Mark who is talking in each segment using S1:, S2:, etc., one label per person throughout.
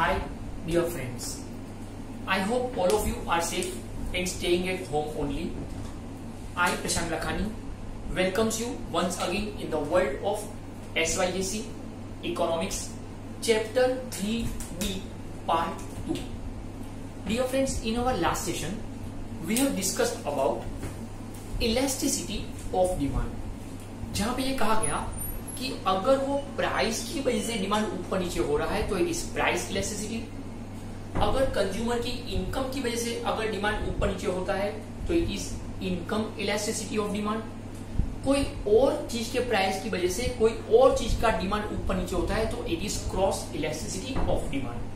S1: Hi, dear friends. I hope all of you are safe and staying at home only. I, Prashant Lakhani, welcomes you once again in the world of SYJC Economics, Chapter 3B, Part 2. Dear friends, in our last session, we have discussed about elasticity of demand. जहाँ पे ये कहा गया कि अगर वो price की वजह से डिमांड ऊपर नीचे हो रहा है तो इट इज़ प्राइस इलेस्टिसिटी अगर कंज्यूमर की इनकम की वजह से अगर डिमांड ऊपर नीचे होता है तो it is income elasticity of demand कोई और चीज़ के प्राइस की वजह से कोई और चीज़ का डिमांड ऊपर नीचे होता है तो it is cross elasticity of demand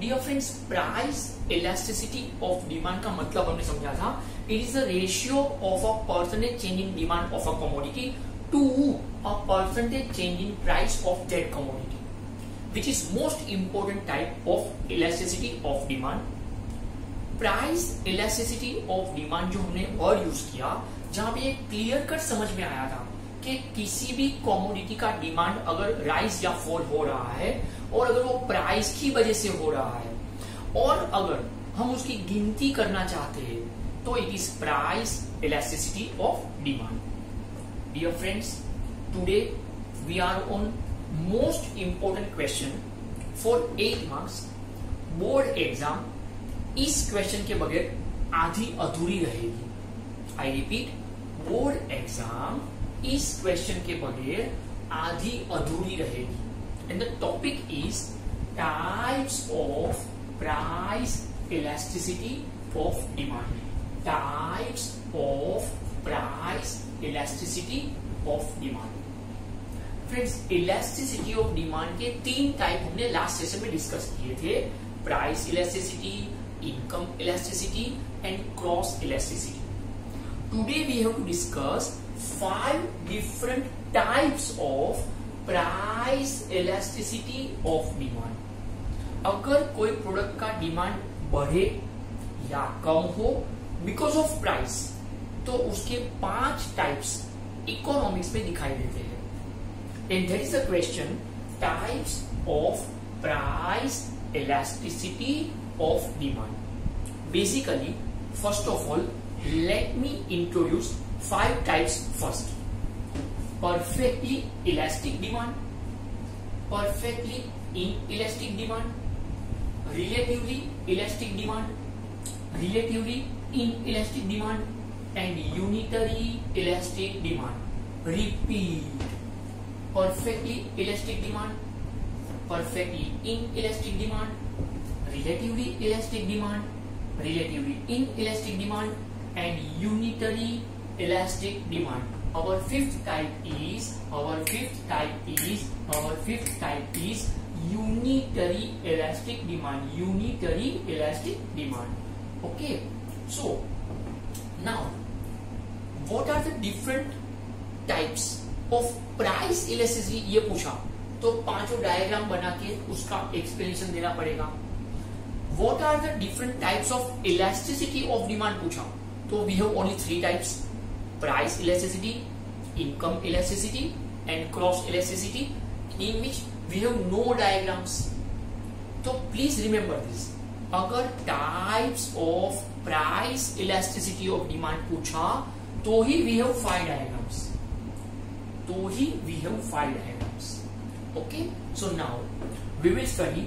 S1: dear friends price elasticity of demand का मतलब हमने समझा था. It is the ratio of a percentage change in demand of a commodity to a percentage change in price of that commodity which is most important type of elasticity of demand price elasticity of demand जो हमने और use किया, जहाँ पे एक clear cut समझ में आया था कि किसी भी कॉमोडिटी का डिमांड अगर राइज या फॉल हो रहा है, और अगर वो प्राइस की वजह से हो रहा है, और अगर हम उसकी गिनती करना चाहते हैं तो it is price elasticity of demand dear friends today we are on most important question for eight marks board exam इस क्वेश्चन के बगैर आधी अधूरी रहेगी। आई रिपीट बोर्ड एग्ज़ाम इस क्वेश्चन के बगैर आधी अधूरी रहेगी। And the topic is types of price elasticity of demand types of price elasticity of demand friends elasticity of demand के तीन टाइप हमने लास्ट सेशन में डिस्कस किए थे. Price elasticity income elasticity and cross elasticity today we have to discuss five different types of price elasticity of demand अगर कोई product का demand बढ़े या कम हो बिकॉज़ ऑफ़ प्राइस तो उसके पाँच टाइप्स इकोनॉमिक्स में दिखाई देते हैं। And there is a question types of price elasticity of demand basically first of all let me introduce five types first perfectly elastic demand perfectly inelastic demand relatively elastic demand relatively inelastic demand and unitary elastic demand. Repeat. Perfectly elastic demand, perfectly inelastic demand, relatively elastic demand, relatively inelastic demand, and unitary elastic demand. Our fifth type is our fifth type is our fifth type is unitary elastic demand. Unitary elastic demand. Okay. So now what are the different types of price electricity ये पूछा। तो पाँचों diagram बना के उसका explanation देना पड़ेगा। What are the different types of electricity of demand पूछा। तो we have only three types price electricity income electricity and cross electricity in which we have no diagrams तो प्लीज़ रिमेंबर दिस अगर types of price electricity of demand पूछा तो ही we have five diagrams तो ही we have five diagrams okay so now we will study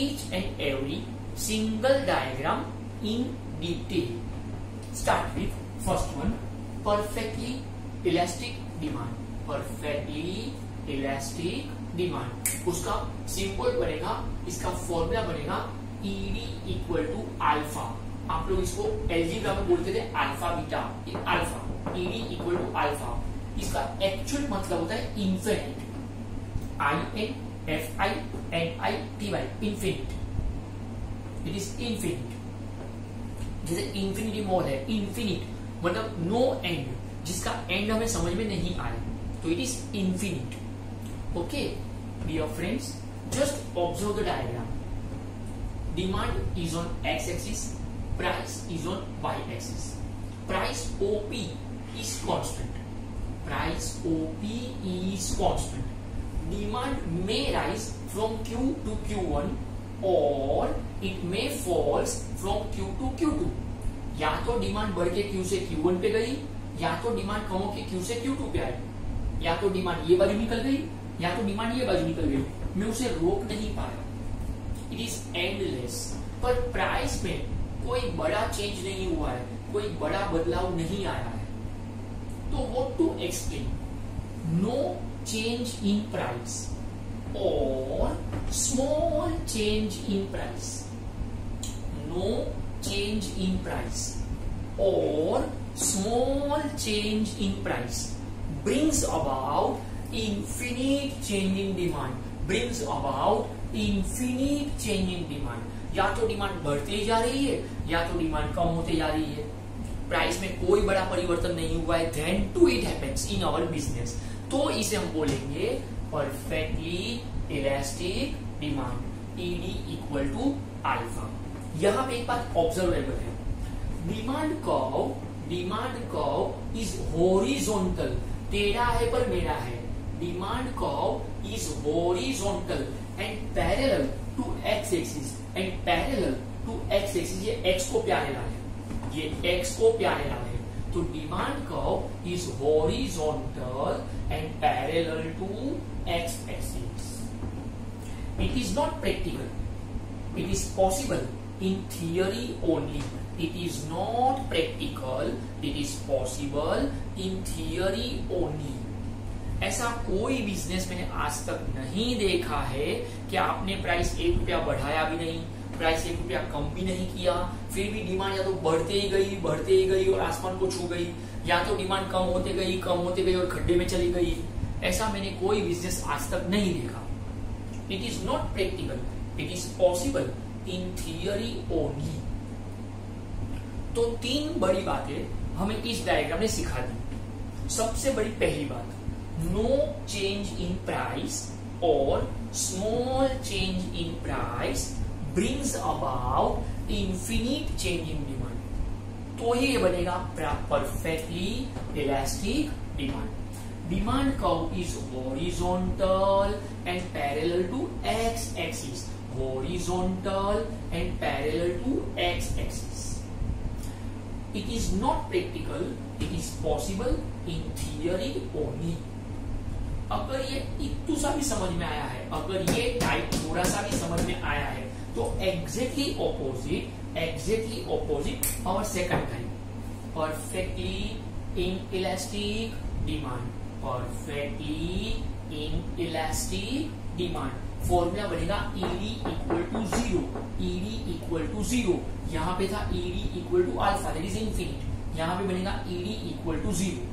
S1: each and every single diagram in detail start with first one perfectly elastic demand perfectly elastic demand उसका simple बनेगा, इसका formula बनेगा ED equal to alpha आप लोग इसको एल्जीब्रा में बोलते थे alpha beta alpha ED equal to alpha इसका एक्चुअल मतलब होता है infinite I N F I N I T Y infinite it is infinite जैसे इंफिनिटी मॉल है इंफिनिट मतलब नो एंड जिसका एंड हमें समझ में नहीं आए। तो it is infinite okay dear friends just observe the diagram demand is on X axis is on Y axis price OP is constant price OP is constant demand may rise from Q to Q1 और it may falls from Q to Q या तो demand बढ़ के Q से Q one पे गई, या तो डिमांड कम होकर क्यू से क्यू टू पे आई। या तो डिमांड ये बाजू निकल गई, या तो डिमांड ये बाजू निकल गई। मैं उसे रोक नहीं पाया। इट इज़ एंडलेस पर प्राइस में कोई बड़ा चेंज नहीं हुआ है, कोई बड़ा बदलाव नहीं आया है। तो what to explain no change in price और small change in price no change in price और small change in price brings about infinite change in demand brings about infinite change in demand या तो demand बढ़ती ही जा रही है, या तो डिमांड कम होते जा रही है। प्राइस में कोई बड़ा परिवर्तन नहीं हुआ है then to it happens in our business तो इसे हम बोलेंगे perfectly elastic demand ED equal to alpha यहाँ पे एक बात ऑब्जर्वेबल है। Demand curve demand curve is horizontal टेढ़ा है पर मेरा है। Demand curve is horizontal and parallel to X axis and parallel to X axis ये एक्स को प्यारे है ये एक्स को प्यारे है तो demand curve is horizontal and parallel to X axis it is not practical it is possible in theory only. It is not practical. It is possible in theory only. ऐसा कोई बिज़नेस मैंने आज तक नहीं देखा है कि आपने प्राइस एक रुपया बढ़ाया भी नहीं प्राइस एक रुपया कम भी नहीं किया, फिर भी डिमांड या तो बढ़ते ही गई, बढ़ते ही गई और आसमान को छू गई। या तो डिमांड कम होते गई, कम होते गई और खड्डे में चली गई। ऐसा मैंने कोई बिज़नेस आज तक नहीं देखा। It is not practical it is possible in theory only तो तीन बड़ी बातें हमें इस डायग्राम ने सिखा दी। सबसे बड़ी पहली बात नो चेंज इन प्राइस और small change in price brings about infinite change in demand तो ही ये बनेगा perfectly elastic demand demand curve is horizontal and parallel to X axis horizontal and parallel to x-axis. It is not practical, it is possible in theory only. अगर ये इतू सा भी समझ में आया है अगर ये टाइप थोड़ा सा भी समझ में आया है तो एग्जैक्टली ऑपोजिट एग्जैक्टली ऑपोजिट और second type perfectly inelastic demand perfectly inelastic demand formula बनेगा ED equal to zero ED equal to zero यहाँ पे था ED equal to alpha that is infinite यहाँ पे बनेगा ईडी इक्वल टू ज़ीरो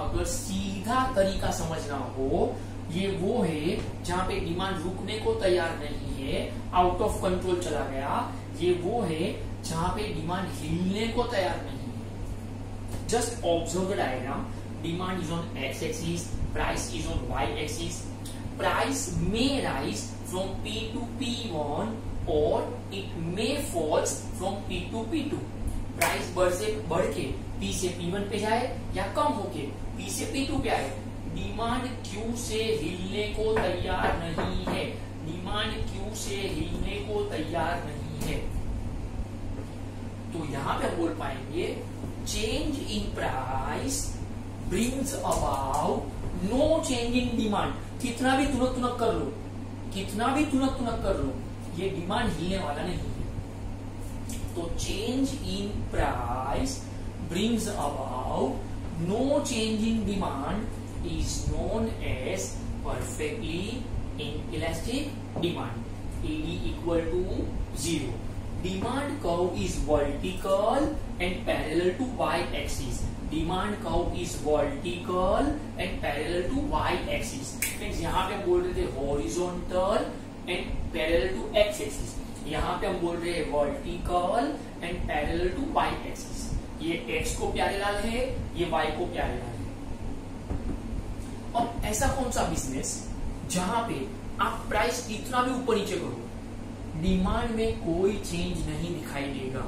S1: अगर सीधा तरीका समझना हो, ये वो है जहाँ पे डिमांड रुकने को तैयार नहीं है आउट ऑफ़ कंट्रोल चला गया, ये वो है जहाँ पे डिमांड हिलने को तैयार नहीं है। Just observe diagram demand is on X axis price is on Y axis price may rise from P to P1 or it may falls from P to P2. Price बढ़ से, बढ़ के P से P1 पे जाए या कम होके P से P2 पे आए डिमांड Q से हिलने को तैयार नहीं है। डिमांड Q से हिलने को तैयार नहीं है। तो यहाँ पे बोल पाएँगे change in price brings about no change in demand कितना भी तुनक तुनक कर लो, कितना भी तुनक तुनक कर लो, ये डिमांड हिलने वाला नहीं है। तो change in price no change in demand is known as perfectly inelastic demand ED equal to zero demand curve is vertical and parallel to Y axis demand curve is vertical and parallel to Y axis means यहाँ पे हम बोल रहे थे horizontal and parallel to X axis यहाँ पे हम बोल रहे हैं vertical and parallel to Y axis ये एक्स को प्यारे लाल है, ये वाई को प्यारे लाल है। और ऐसा कौन सा बिज़नेस जहाँ पे आप प्राइस इतना भी ऊपर नीचे करो डिमांड में कोई चेंज नहीं दिखाई देगा।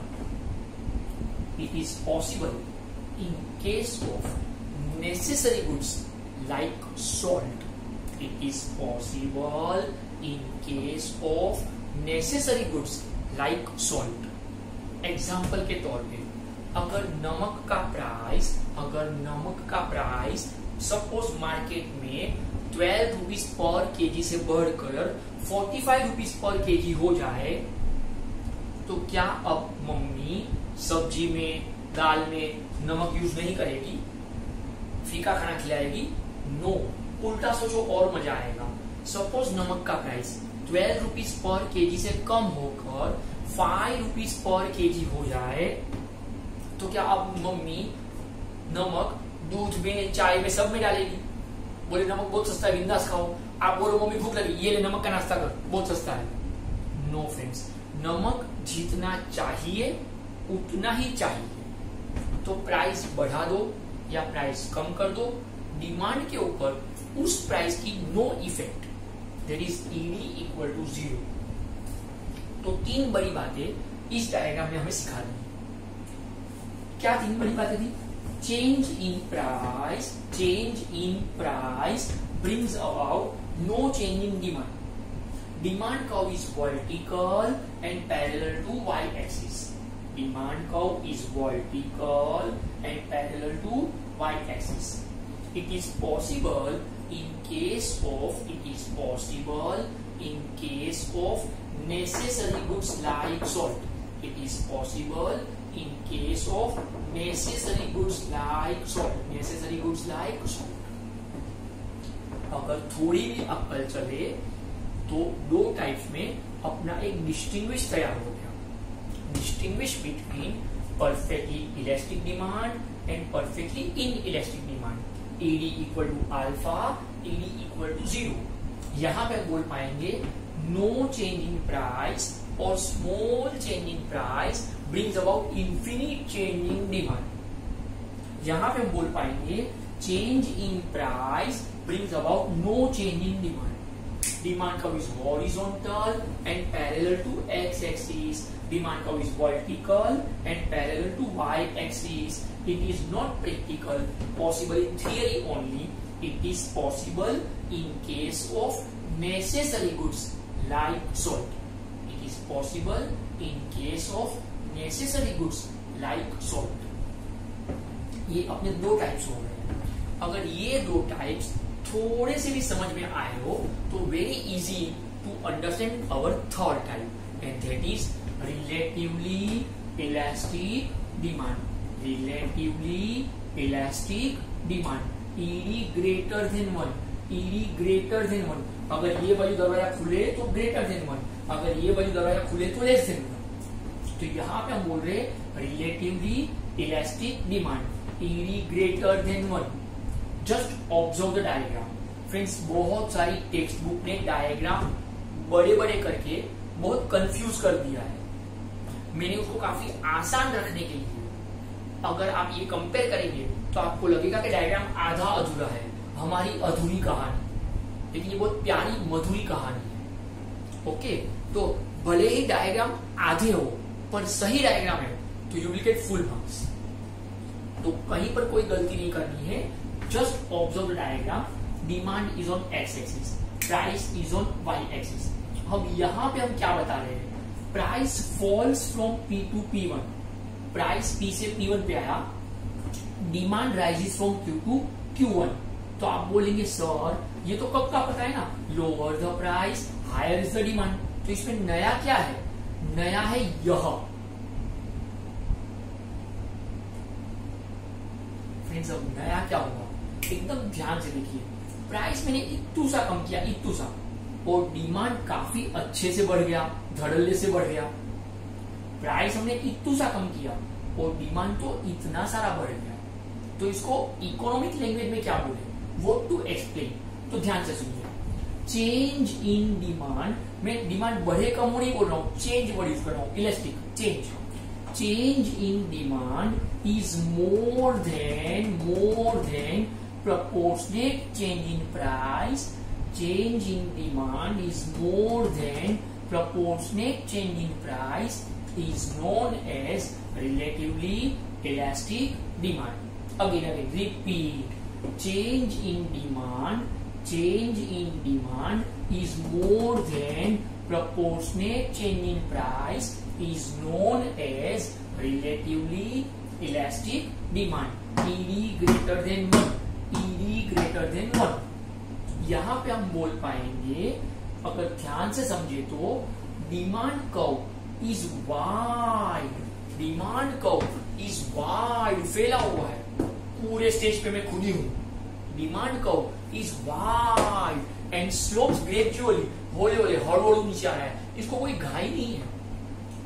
S1: It is possible in case of necessary goods like salt, it is possible in case of necessary goods like salt example के तौर पे। अगर नमक का प्राइस अगर नमक का प्राइस सपोज़ मार्केट में ट्वेल्व रुपीज़ पर केजी से बढ़कर forty five rupees per KG हो जाए तो क्या अब मम्मी सब्ज़ी में, दाल में नमक यूज़ नहीं करेगी? फीका खाना खिलाएगी? नो उल्टा सोचो और मज़ा आएगा। सपोज़ नमक का price twelve rupees per KG से कम होकर फाइव रुपीज़ पर केजी हो जाए तो क्या आप मम्मी, नमक, दूध में चाय में सब में डालेगी? बोले, नमक बहुत सस्ता है, बिंदास खाओ। आप बोलो, मम्मी, भूख लगी, ये ले, नमक का नाश्ता कर। बहुत सस्ता है। नो फ्रेंड्स नमक जितना चाहिए, उतना ही चाहिए। तो प्राइस बढ़ा दो या प्राइस कम कर दो। डिमांड के ऊपर उस प्राइस की no effect there is ED equal to zero तो तीन बड़ी बातें इस डायग्राम में हमें सिखा दी क्या तीन बड़ी बातें थी? Change in price change in price brings about no change in demand demand curve is vertical and parallel to Y axis demand curve is vertical and parallel to Y axis it is possible in case of it is possible in case of necessary goods like salt it is possible in case of necessary goods like soap necessary goods like soap अगर थोड़ी भी अक्ल चले तो दो types में अपना एक डिस्टिंग्विश तैयार हो गया। Distinguish between perfectly elastic demand and perfectly inelastic demand ED equal to alpha ED equal to zero यहाँ पर बोल पाएँगे नो चेंज इन प्राइस और small change in price brings about infinite change in demand. यहां पे हम बोल पाएंगे change in price brings about no change in demand. Demand curve is horizontal and parallel to x-axis. Demand curve is vertical and parallel to y-axis. It is not practical, possible in theory only. It is possible in case of necessary goods like salt. It is possible in case of necessary goods like salt. ये अपने दो types हो गए। अगर ये दो types थोड़े से भी समझ में आए हो तो very easy to understand our third type and that is relatively elastic demand relatively elastic demand ED greater than one ED greater than one अगर ये वाली दरवाज़ा खुले तो ग्रेटर देन वन अगर ये वाली दरवाज़ा खुले तो लेस देन वन तो यहाँ पे हम बोल रहे relatively elastic demand ED greater than one just observe the diagram friends बहुत सारी टेक्स्ट बुक ने डायग्राम बड़े बड़े करके बहुत कंफ्यूज कर दिया है। मैंने उसको काफ़ी आसान रखने के लिए। अगर आप ये कंपेयर करेंगे तो आपको लगेगा कि डायग्राम आधा अधूरा है। हमारी अधूरी कहानी। लेकिन ये बहुत प्यारी, मधुरी कहानी है। ओके तो भले ही डायग्राम आधे हो पर सही डायग्राम है तो you will get full marks तो कहीं पर कोई गलती नहीं करनी है just observe diagram, demand is on x axis price is on y axis अब यहाँ पे हम क्या बता रहे हैं? Price falls from P to P one price P से पी वन पे आया demand rises from Q to Q one तो आप बोलेंगे सर ये तो कब का पता है ना? Lower the price higher is the demand तो इसमें नया क्या है? नया है यह फ्रेंड्स अब नया क्या होगा एकदम ध्यान से देखिए। प्राइस मैंने इतू सा कम किया इतू सा और डिमांड काफ़ी अच्छे से बढ़ गया, धड़ल्ले से बढ़ गया। प्राइस हमने इतू सा कम किया, और डिमांड तो इतना सारा बढ़ गया। तो इसको इकोनॉमिक लैंग्वेज में क्या बोले? वो टू एक्सप्लेन तो ध्यान से सुनिए। चेंज इन डिमांड में डिमांड बढ़े कम हो बोल रहा हूँ चेंज बड़ी यूज़ कर रहा हूँ elastic change change in demand is more than more than proportionate change in price change in demand is more than proportionate change in price is known as relatively elastic demand again again repeat change in demand change in demand is more than proportionate change in price is known as relatively elastic demand ED greater than 1 ED greater than 1 यहाँ पे हम बोल पाएँगे अगर ध्यान से समझे तो demand curve is wide demand curve is wide फैला हुआ है पूरे स्टेज पे मैं खुद ही demand curve is wide and slopes gradually होले होले हड़बड़ू नीचे आ रहा है, इसको कोई घाई नहीं है।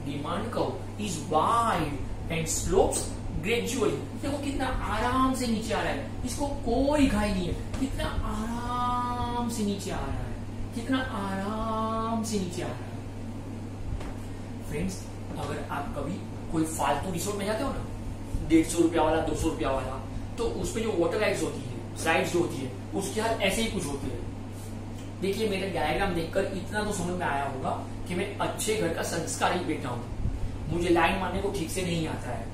S1: Demand curve is wide and slopes gradually देखो कितना आराम से नीचे आ रहा है। इसको कोई घाई नहीं है। कितना आराम से नीचे आ रहा है। कितना आराम से नीचे आ रहा है। फ्रेंड्स अगर आप कभी कोई फालतू रिसोर्ट में जाते हो ना, डेढ़ सौ रुपया वाला, दो सौ रुपया वाला तो उसमें जो वाटर राइड्स होती है स्लाइड्स जो होती है, उसके हाल ऐसे ही कुछ होते हैं। देखिए, मेरा डायग्राम देखकर इतना तो समझ में आया होगा कि मैं अच्छे घर का संस्कारी बेटा हूँ। मुझे लाइन मारने को ठीक से नहीं आता है।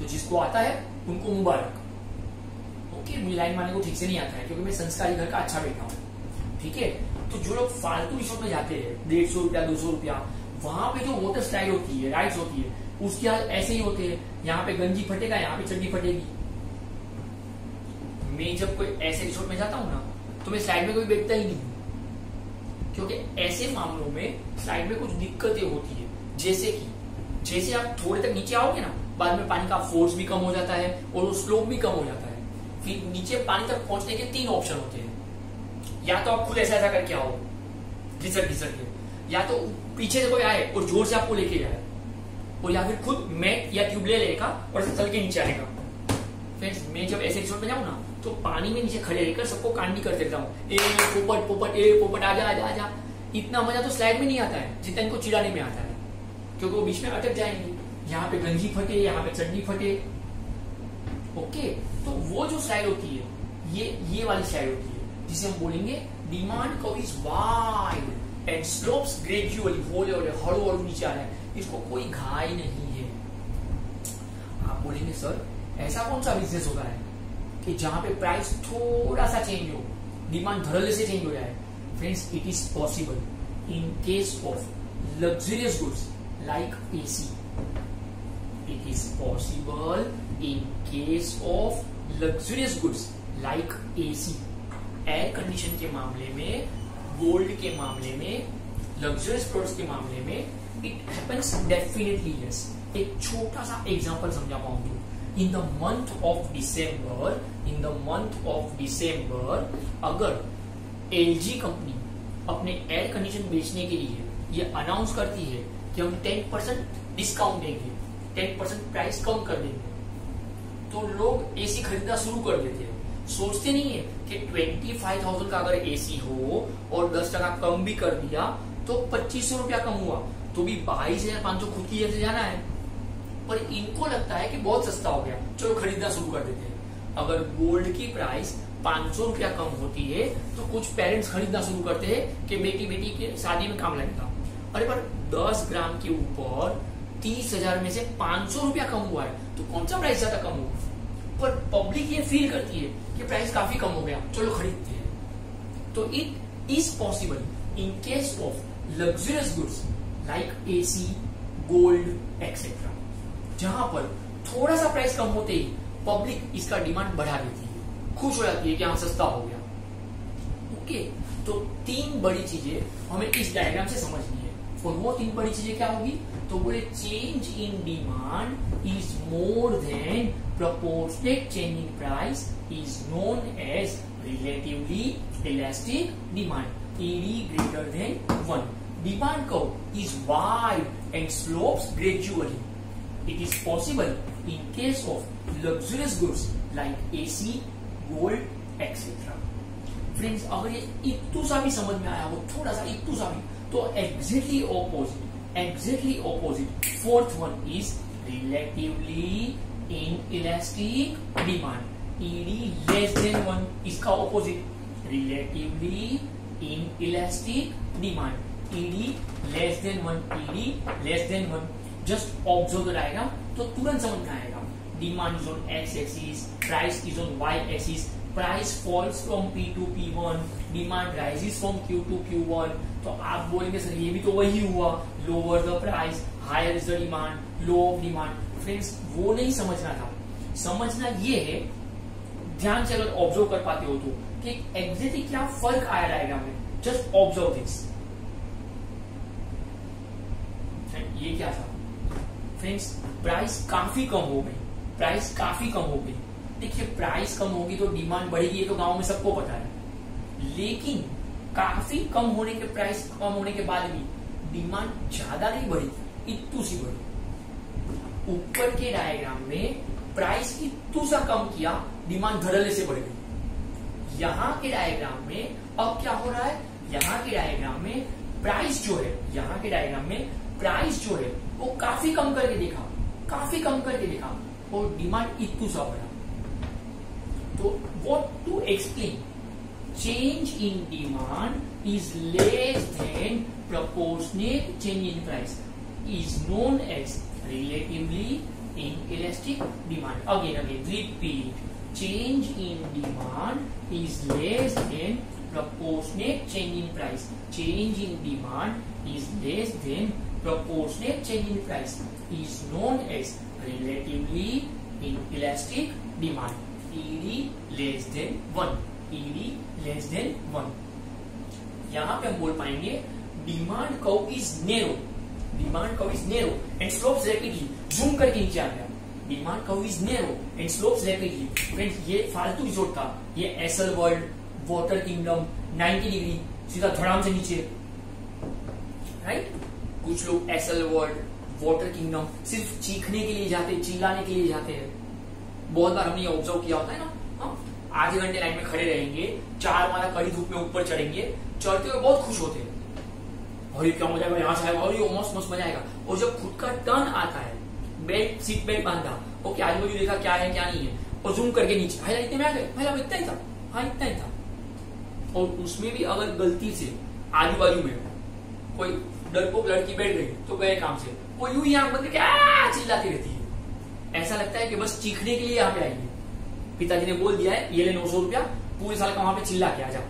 S1: तो जिसको आता है, उनको मुबारक। ओके मुझे लाइन मारने को ठीक से नहीं आता है, क्योंकि मैं संस्कारी घर का अच्छा बेटा हूँ। ठीक है? तो जो लोग फालतू रिसोर्ट में जाते हैं, डेढ़ सौ रुपया, दो सौ रुपया, वहाँ पे जो वाटर स्लाइड होती है राइड्स होती है, उसके हाल ऐसे ही होते हैं। यहाँ पे गंजी फटेगा, यहाँ पे चड्डी फटेगी। मैं जब कोई ऐसे रिसोर्ट में जाता हूँ ना तो मैं स्लाइड में कोई बैठता ही नहीं क्योंकि ऐसे मामलों में स्लाइड में कुछ दिक्कतें होती है। जैसे कि, जैसे आप थोड़े तक नीचे आओगे ना, बाद में पानी का फोर्स भी कम हो जाता है और वो स्लोप भी कम हो जाता है। फिर नीचे पानी तक पहुँचने के तीन ऑप्शन होते हैं। या तो आप खुद ऐसा ऐसा करके आओ घिसक घिसक के। या तो पीछे से कोई आए और ज़ोर से आपको लेके जाए। और या फिर खुद मैट या ट्यूब ले लेगा और चल के नीचे आएगा। फ्रेंड्स मैं जब ऐसे रिसोर्ट में जाऊँ ना तो पानी में नीचे खड़े रहकर सबको कांडी कर देता हूँ। ए, पोपट पोपट, ए, पोपट, आजा आजा आजा। इतना मज़ा तो स्लाइड में नहीं आता है, जितना इनको चिड़ाने में आता है। क्योंकि वो बीच में अटक जाएँगे। यहाँ पे गंजी फटे, यहाँ पे चटनी फटे। ओके तो वो जो स्लाइड होती है, ये ये वाली स्लाइड होती है, जिसे हम बोलेंगे demand curve is wide and slopes gradually होले होले हड़ू हड़ू नीचे आ रहा है। इसको कोई घाई नहीं है। आप बोलेंगे, सर, ऐसा कौन सा बिज़नेस होता है? कि जहाँ पे प्राइस थोड़ा सा चेंज हो डिमांड धड़ल्ले से चेंज हो जाए friends it is possible in case of luxurious goods like AC it is possible in case of luxurious goods like AC air condition के मामले में गोल्ड के मामले में लग्जरियस प्रोडक्ट्स के मामले में इट हैपेंस डेफिनेटली यस एक छोटा सा एग्जांपल समझा पाऊँ तो। In the month of December in the month of December अगर एलजी कंपनी अपने एयर कंडीशन बेचने के लिए ये अनाउंस करती है कि हम 10 परसेंट डिस्काउंट देंगे 10 परसेंट प्राइस कम कर देंगे तो लोग एसी खरीदना शुरू कर देते हैं। सोचते नहीं है कि ट्वेंटी फाइव थाउज़ेंड का अगर एसी हो और दस टका कम भी कर दिया तो पच्चीस सौ रुपया कम हुआ। तो भी बाईस हज़ार पाँच सौ खुद की जाना है। पर इनको लगता है कि बहुत सस्ता हो गया। चलो खरीदना शुरू कर देते हैं। अगर गोल्ड की प्राइस पाँच सौ रुपया कम होती है तो कुछ पेरेंट्स खरीदना शुरू करते हैं कि बेटी बेटी के शादी में काम लगेगा। अरे, पर दस ग्राम के ऊपर तीस हज़ार में से पाँच सौ रुपया कम हुआ है तो कौन सा प्राइस ज़्यादा कम हुआ पर पब्लिक ये फील करती है कि प्राइस काफ़ी कम हो गया। चलो खरीदते हैं। तो it is possible in case of luxurious goods like AC gold etcetera जहाँ पर थोड़ा सा प्राइस कम होते ही पब्लिक इसका डिमांड बढ़ा देती है। खुश हो जाती है कि हाँ सस्ता हो गया। ओके तो तीन बड़ी चीज़ें हमें इस डायग्राम से समझनी है। और वो तीन बड़ी चीज़ें क्या होगी? तो बोले change in demand is more than proportionate change in price is known as relatively elastic demand ED greater than one demand curve is wide and slopes gradually it is possible in case of luxurious goods like AC, gold, etc. Friends अगर ये इतू सा भी समझ में आया हो थोड़ा सा इतू सा भी तो exactly opposite exactly opposite fourth one is relatively inelastic demand ED less than one इसका opposite relatively inelastic demand ED less than one ED less than one just observe the diagram तो तुरंत समझ में आएगा। Demand is on X axis price is on Y axis price falls from P to P one demand rises from Q to Q one तो आप बोलेंगे, sir, ये भी तो वही हुआ। Lower the price higher is the demand law of demand friends वो नहीं समझना था। समझना ये है, ध्यान से अगर ऑब्ज़र्व कर पाते हो तो कि एग्जैक्टली क्या फ़र्क आया डायग्राम में? जस्ट ऑब्ज़र्व दिस ये क्या था? फ्रेंड्स प्राइस काफ़ी कम हो गई। प्राइस काफ़ी कम हो गई। देखिए प्राइस कम होगी तो डिमांड बढ़ेगी, ये तो गाँव में सबको पता है। लेकिन काफ़ी कम होने के प्राइस कम होने के बाद भी डिमांड ज़्यादा नहीं बढ़ी इतू सी बढ़ी ऊपर के डायग्राम में प्राइस इतू सा कम किया डिमांड धड़ल्ले से बढ़ गई। यहाँ के डायग्राम में अब क्या हो रहा है? यहाँ के डायग्राम में प्राइस जो है, यहाँ के डायग्राम में प्राइस जो है वो काफ़ी कम करके देखा। काफ़ी कम करके देखा। और डिमांड इतना सब बढ़ा तो what to explain change in demand is less than proportionate change in price is known as relatively inelastic demand again again repeat change in demand is less than proportionate change in price change in demand is less than proportionate change in price. Is known as relatively inelastic demand. ED less than one ED less than one यहाँ पे हम बोल पाएँगे demand curve is narrow demand curve is narrow and slopes rapidly zoom करके नीचे आ गया। Demand curve is narrow and slopes rapidly friends ये फालतू रिजोर्ट था। ये SL world water kingdom 90 degree सीधा धड़ाम से नीचे। राइट कुछ लोग एसएल वर्ल्ड वाटर किंगडम सिर्फ़ चीखने के लिए जाते, चिल्लाने के लिए जाते हैं। बहुत बार हमने ये ऑब्ज़र्व किया होता है ना हाँ? आधे घंटे लाइन में खड़े रहेंगे, चार माला कड़ी धूप में ऊपर चढ़ेंगे, चढ़ते हुए बहुत खुश होते हैं। और ये क्या मज़ा आएगा? यहाँ से आएगा और ये मस्त मस्त मज़ा आएगा। और जब खुद का टर्न आता है बेल्ट सीट बेल्ट बांधा ओके आजू बाजू देखा क्या है, क्या नहीं है। और जूम करके नीचे, भाई इतने में आ गए? भाई इतना ही था। हाँ इतना ही था। और उसमें भी अगर गलती से आजू बाजू में कोई डरपोक लड़की बैठ गई तो गए काम से। वो यूँ ही आँख बंद करके चिल्लाती रहती है। ऐसा लगता है कि बस चीखने के लिए यहाँ पे आएँगे पिताजी ने बोल दिया है, ये ले नौ सौ रुपया, पूरे साल का वहाँ पे चिल्ला के आ जाओ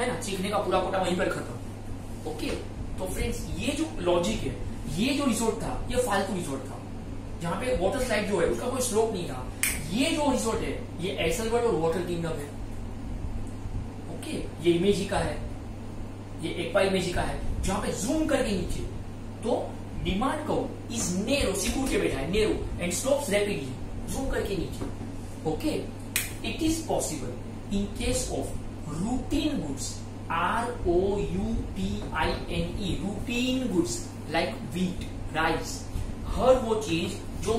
S1: है ना? चीखने का पूरा कोटा वहीं पर खत्म। ओके? तो फ्रेंड्स ये जो लॉजिक है, ये जो रिसोर्ट था, ये फालतू रिसोर्ट था। जहाँ पे वाटर स्लाइड जो है, उसका कोई स्लोप नहीं था। ये जो रिसोर्ट है, ये एसलवर्ड और वाटर किंगडम है। ओके? ये इमेजी का है। ये एक इमेजी का है। जहाँ पे जूम करके नीचे। तो डिमांड को इज़ नेरो सिकुड़ के बैठा है narrow and slopes rapidly zoom करके नीचे। Okay it is possible in case of routine goods R O U T I N E routine goods like wheat rice हर वो चीज़ जो